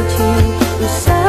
You. Usai